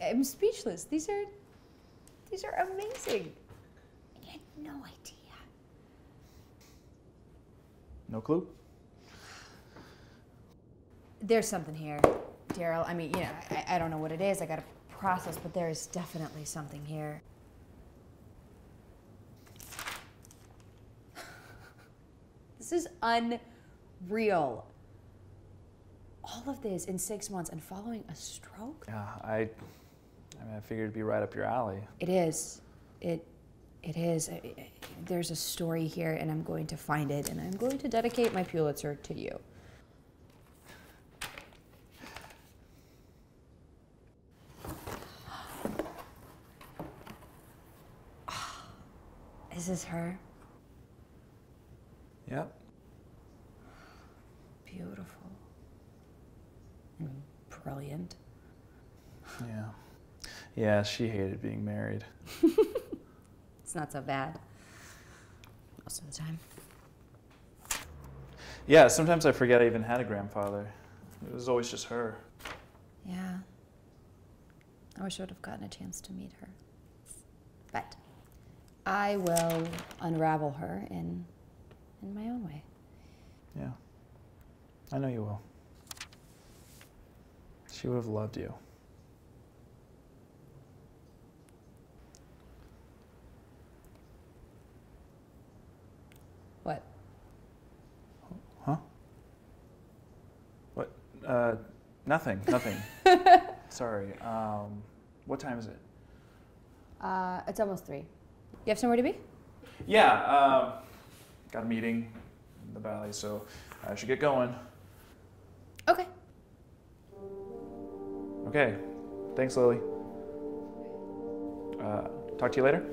I, I'm speechless. These are, these are amazing. I had no idea. No clue? There's something here, Daryl. I mean, you know, I, I don't know what it is. I got to process, but there is definitely something here. This is unreal. All of this in six months and following a stroke? Yeah, I, I mean, I figured it'd be right up your alley. It is. It it is. I- I- There's a story here, and I'm going to find it, and I'm going to dedicate my Pulitzer to you. Is this her? Yep. Beautiful. And brilliant. Yeah. Yeah, she hated being married. It's not so bad. Most of the time. Yeah, sometimes I forget I even had a grandfather. It was always just her. Yeah. I wish I would have gotten a chance to meet her. But I will unravel her in in my own way. Yeah. I know you will. She would have loved you. What? Huh? What? Uh, nothing, nothing. Sorry. Um, what time is it? Uh, it's almost three. You have somewhere to be? Yeah, um, got a meeting in the valley, so I should get going. Okay. Okay. Thanks, Lily. Uh, talk to you later.